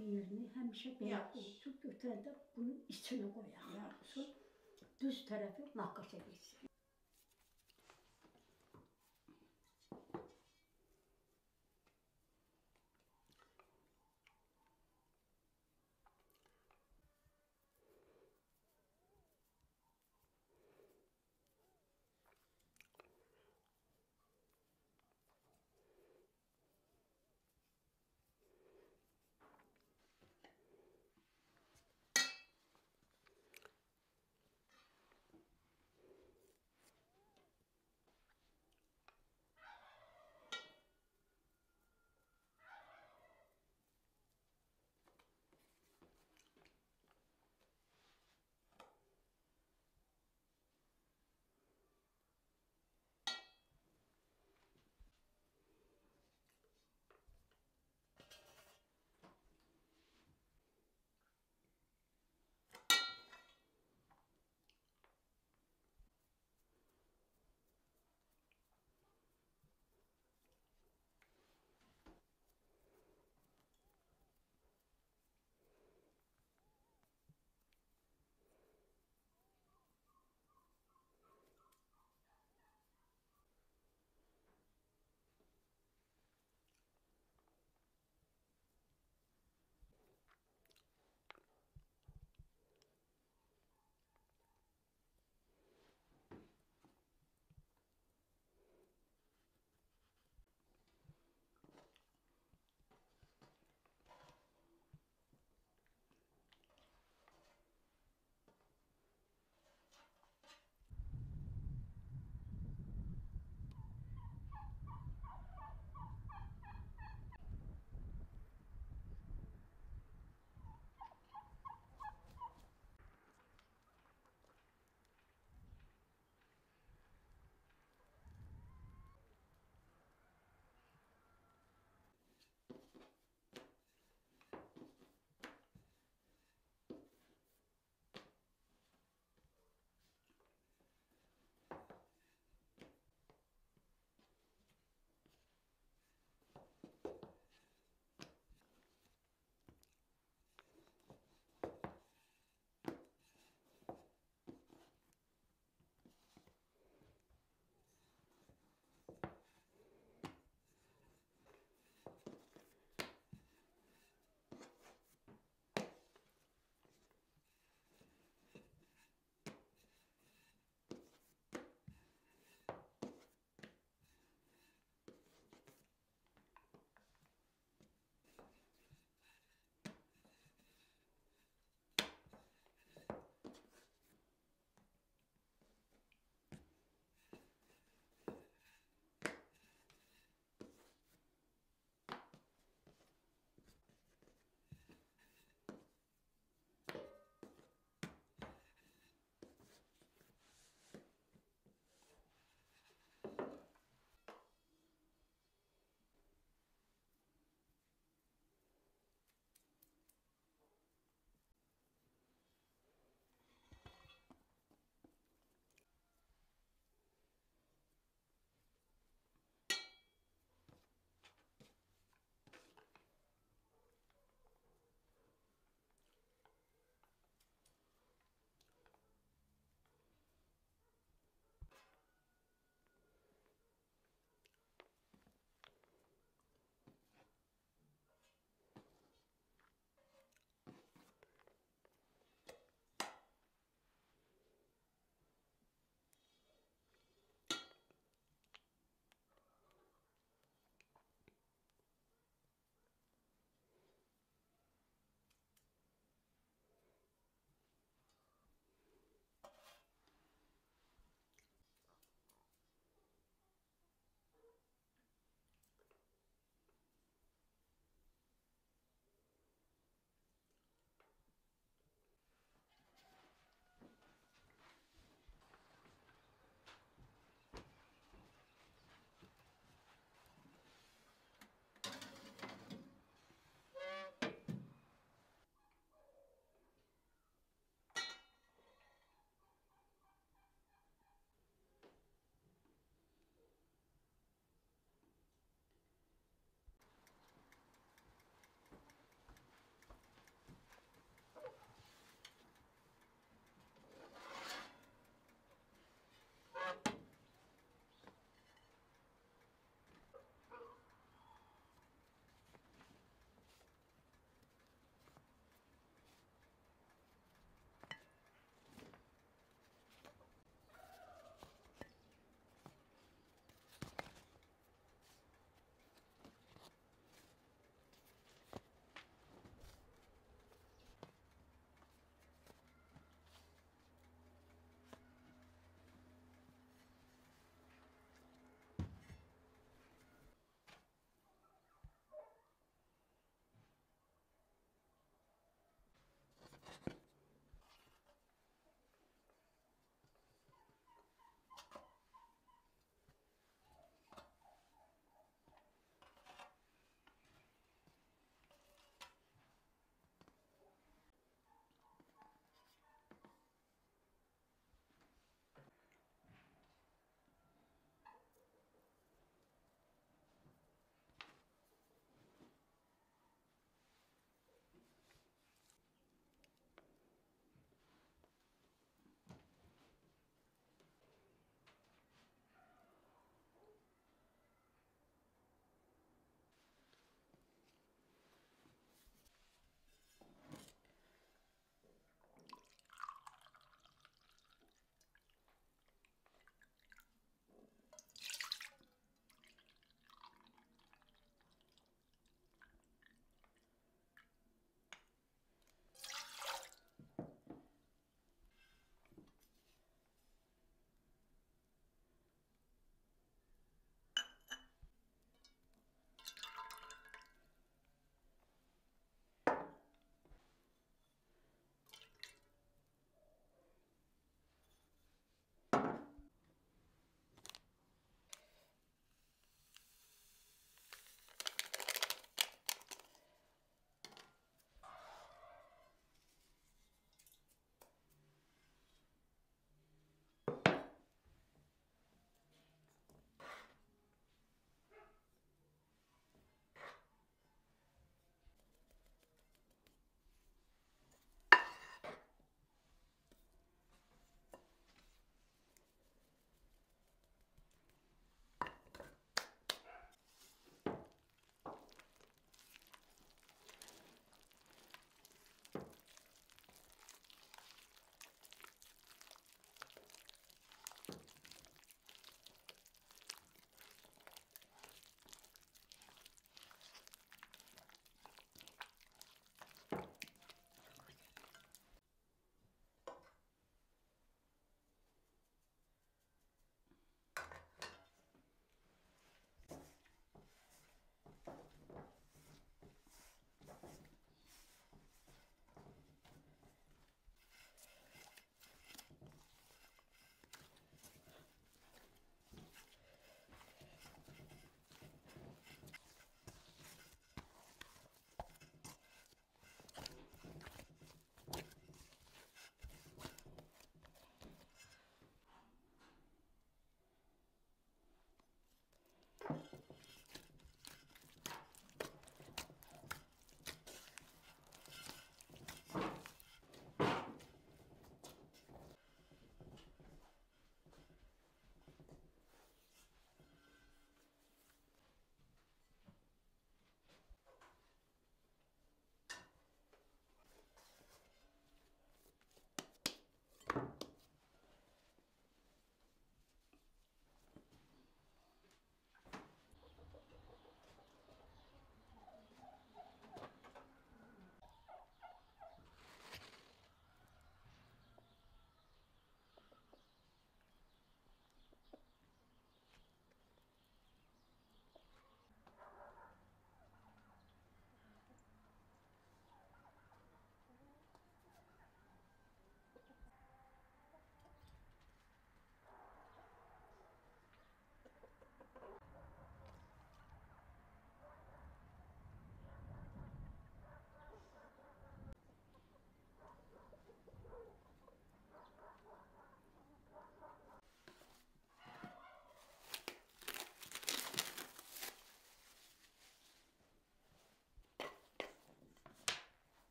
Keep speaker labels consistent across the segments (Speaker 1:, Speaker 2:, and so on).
Speaker 1: bir yerini hemşe
Speaker 2: Yaxşı.
Speaker 1: koyup götürən də bunun içine koyar. Düz tarafı makasa geçsin.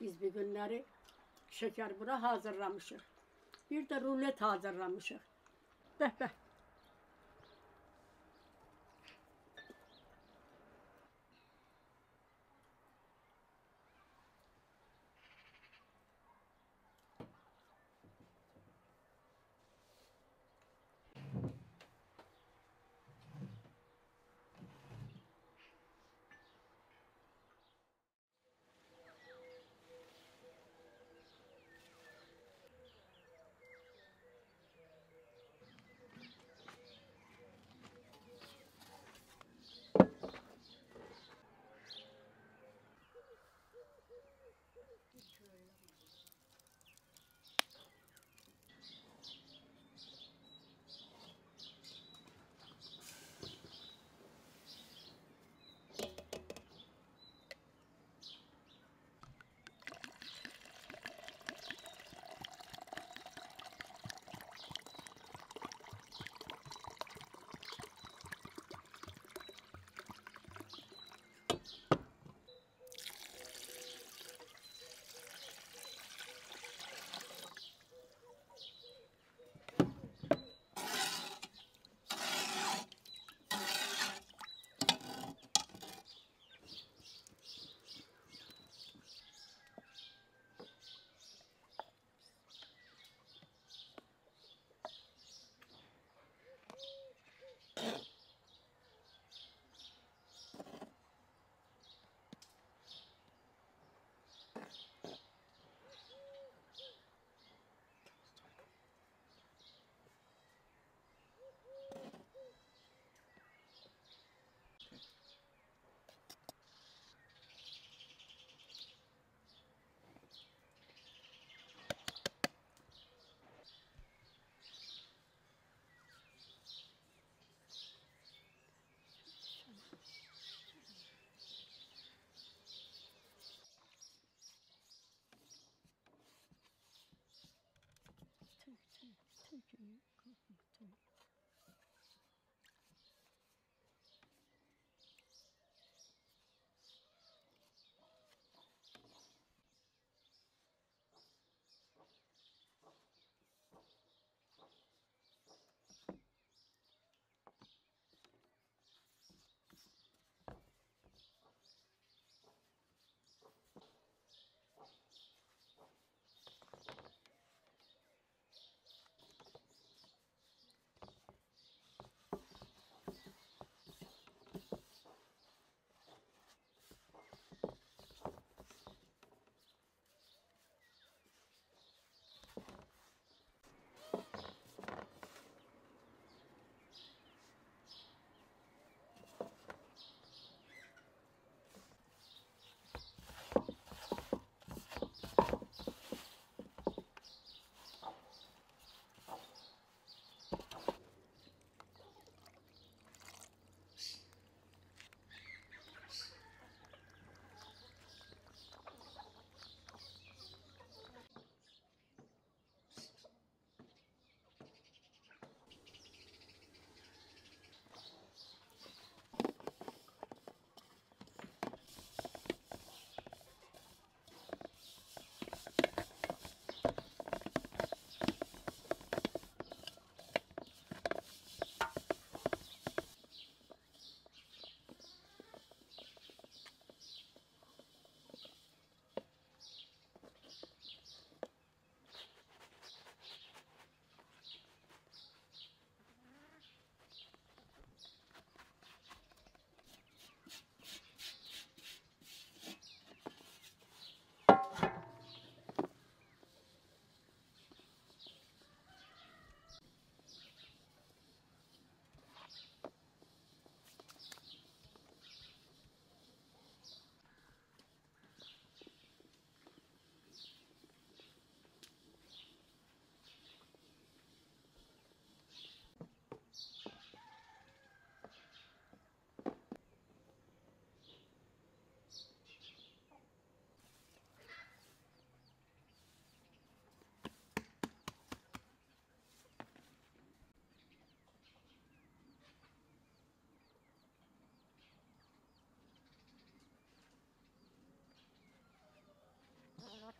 Speaker 2: Biz bir günleri şeker bura hazırlamışıq. Bir de rulet hazırlamışıq. Beh beh.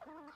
Speaker 2: Oh.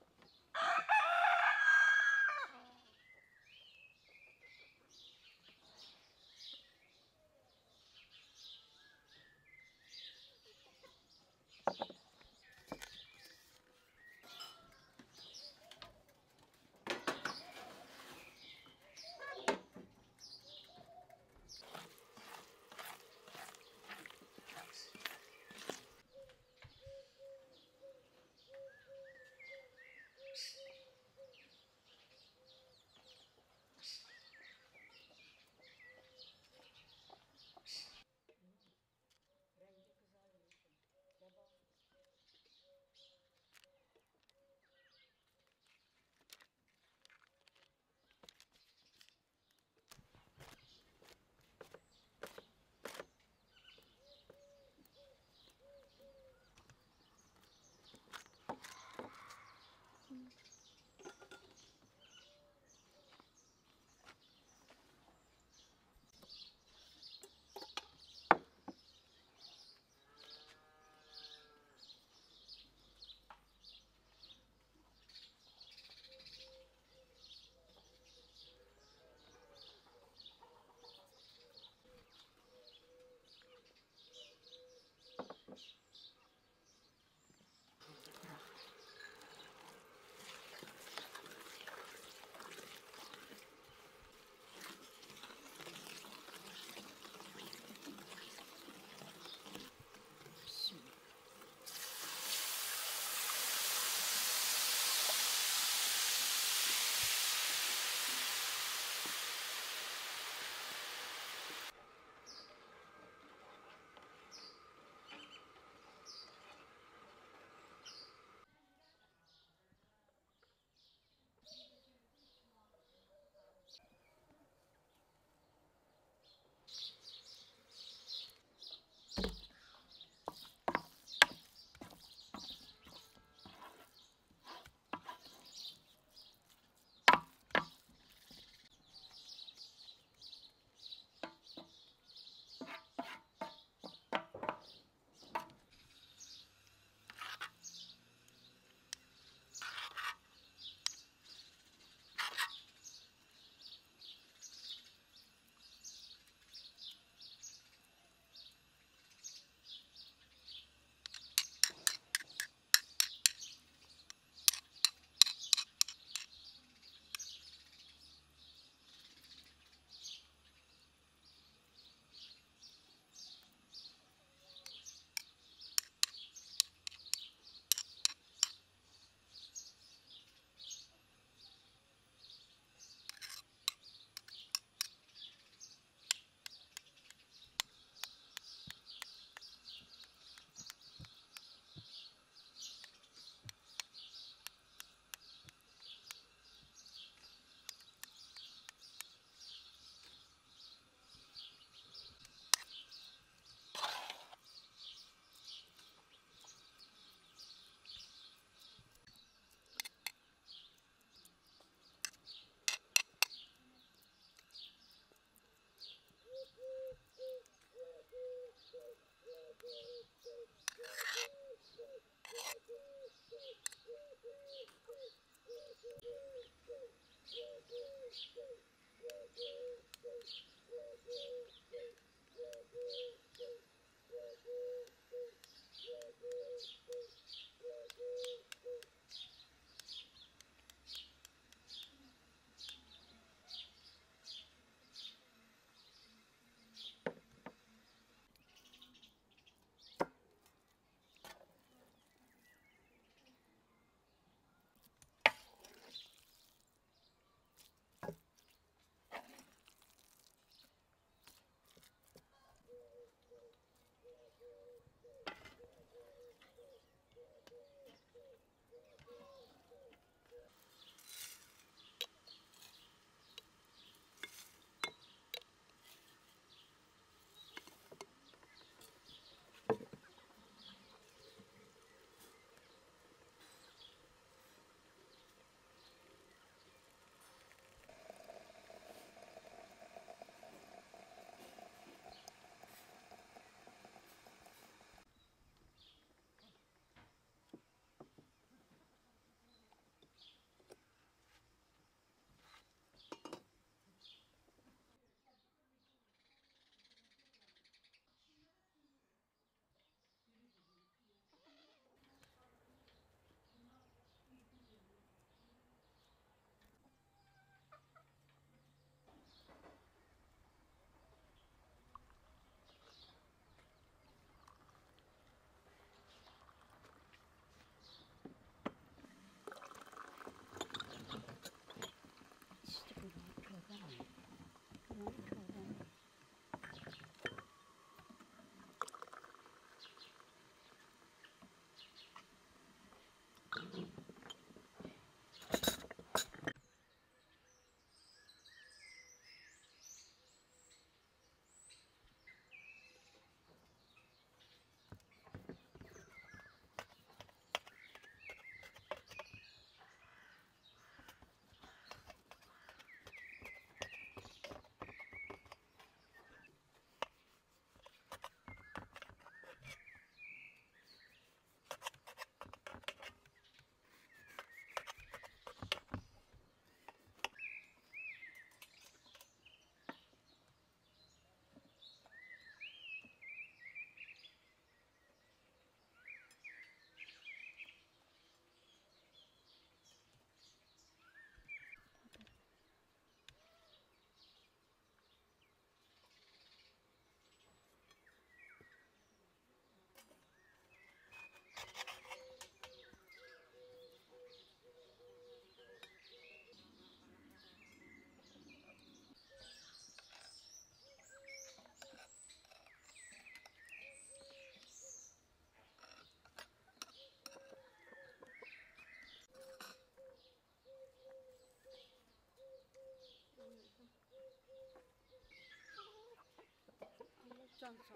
Speaker 2: Sangsa.